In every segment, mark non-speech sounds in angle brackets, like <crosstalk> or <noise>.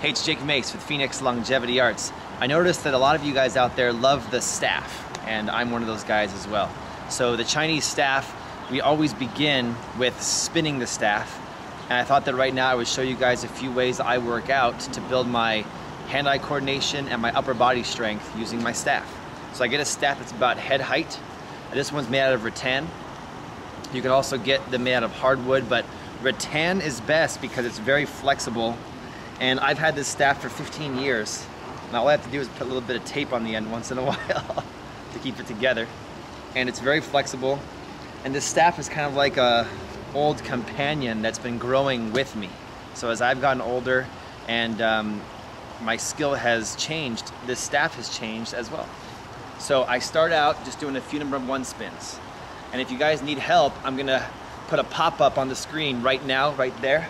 Hey, it's Jake Mace with Phoenix Longevity Arts. I noticed that a lot of you guys out there love the staff, and I'm one of those guys as well. So the Chinese staff, we always begin with spinning the staff, and I thought that right now I would show you guys a few ways I work out to build my hand-eye coordination and my upper body strength using my staff. So I get a staff that's about head height. This one's made out of rattan. You can also get them made out of hardwood, but rattan is best because it's very flexible and I've had this staff for 15 years. And all I have to do is put a little bit of tape on the end once in a <laughs> while to keep it together. And it's very flexible. And this staff is kind of like a old companion that's been growing with me. So as I've gotten older and um, my skill has changed, this staff has changed as well. So I start out just doing a few number one spins. And if you guys need help, I'm gonna put a pop-up on the screen right now, right there.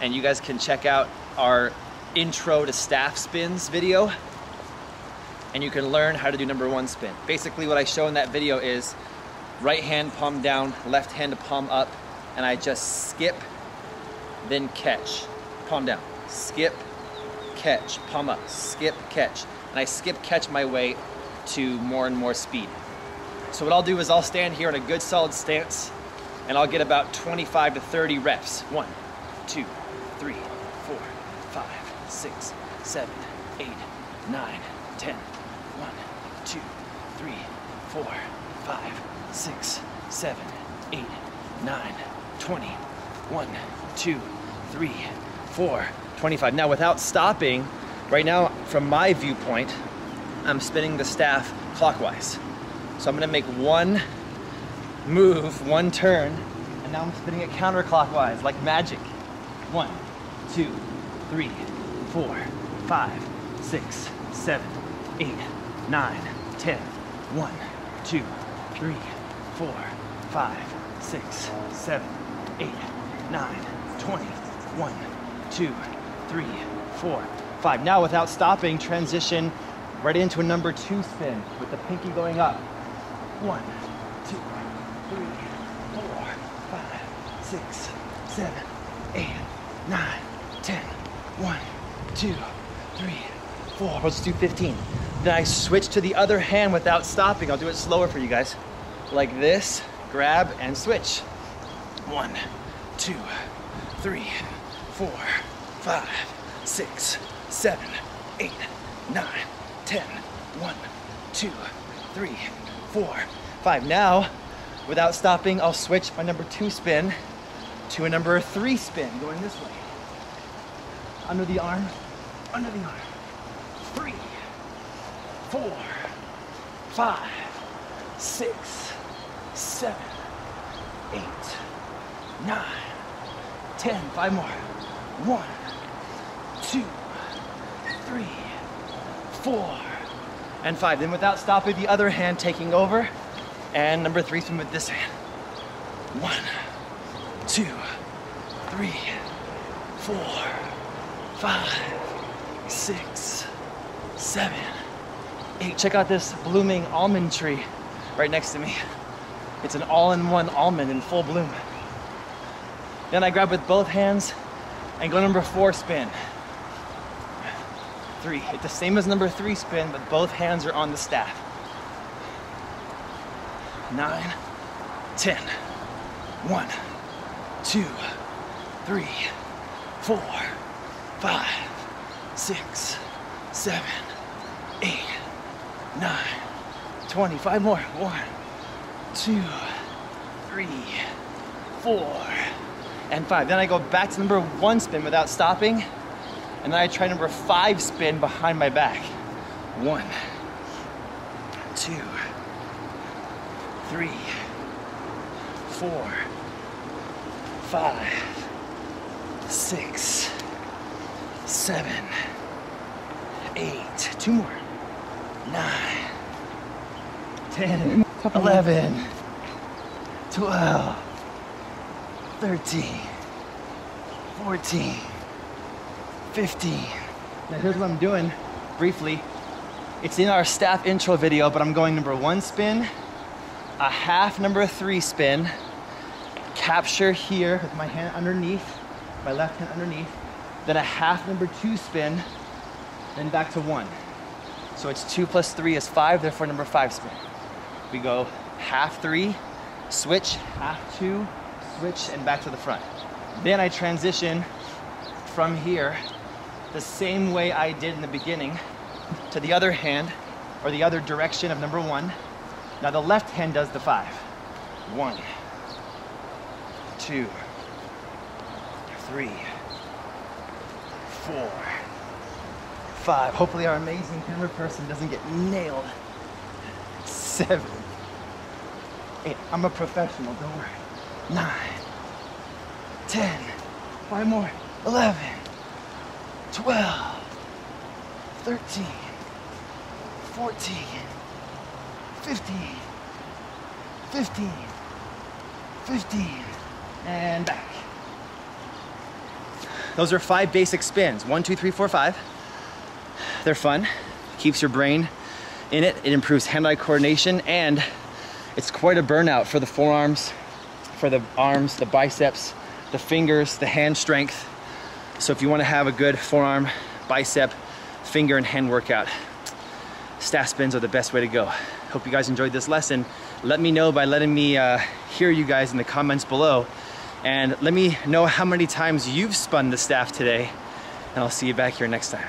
And you guys can check out our intro to staff spins video and you can learn how to do number one spin. Basically what I show in that video is right hand palm down, left hand palm up, and I just skip, then catch, palm down, skip, catch, palm up, skip, catch. And I skip catch my way to more and more speed. So what I'll do is I'll stand here in a good solid stance and I'll get about 25 to 30 reps. One, two, three, four, five, six, seven, eight, nine, ten. One, two, three, four, five, six, seven, eight, nine, twenty. One, two, three, four, 25. Now without stopping, right now from my viewpoint, I'm spinning the staff clockwise. So I'm gonna make one move, one turn, and now I'm spinning it counterclockwise, like magic. One, two, three, four, five, six, seven, eight, nine, ten. One, two, three, four, five, six, seven, eight, nine, twenty. One, two, three, four, five. Now without stopping, transition right into a number two spin with the pinky going up. One, two, three, four, five, six, seven, eight, nine, ten. One, two, three, four. Let's do 15. Then I switch to the other hand without stopping. I'll do it slower for you guys. Like this, grab and switch. One, two, three, four, five, six, seven, eight, nine, ten. One, two, three, four, five. Now, without stopping, I'll switch my number two spin to a number three spin, going this way. Under the arm, under the arm. Three, four, five, six, seven, eight, nine, ten. Five more. One, two, three, four, and five. Then without stopping, the other hand taking over. And number three spin with this hand. One, two, three, four, five, six, seven, eight. Check out this blooming almond tree right next to me. It's an all-in-one almond in full bloom. Then I grab with both hands and go number four spin. Three, it's the same as number three spin, but both hands are on the staff. Nine, ten. One, two, three, four, five, six, seven, eight, nine, twenty. Five more. One, two, three, four, and five. Then I go back to number one spin without stopping, and then I try number five spin behind my back. One, two, three, four, five, six, seven, eight, two more, nine, ten, eleven, twelve, thirteen, fourteen, fifteen. Now here's what I'm doing briefly. It's in our staff intro video, but I'm going number one spin, a half number three spin, capture here with my hand underneath, my left hand underneath, then a half number two spin, then back to one. So it's two plus three is five, therefore number five spin. We go half three, switch, half two, switch, and back to the front. Then I transition from here the same way I did in the beginning to the other hand or the other direction of number one. Now the left hand does the five. One, two, three, four, five. Hopefully our amazing camera person doesn't get nailed. Seven, eight. I'm a professional, don't worry. Nine, ten, five more, eleven, twelve, thirteen, fourteen, fifteen, fifteen, fifteen, and back. Those are five basic spins. One, two, three, four, five. They're fun. Keeps your brain in it. It improves hand-eye coordination and it's quite a burnout for the forearms, for the arms, the biceps, the fingers, the hand strength. So if you wanna have a good forearm, bicep, finger and hand workout, staff spins are the best way to go. Hope you guys enjoyed this lesson. Let me know by letting me uh, hear you guys in the comments below and let me know how many times you've spun the staff today and I'll see you back here next time.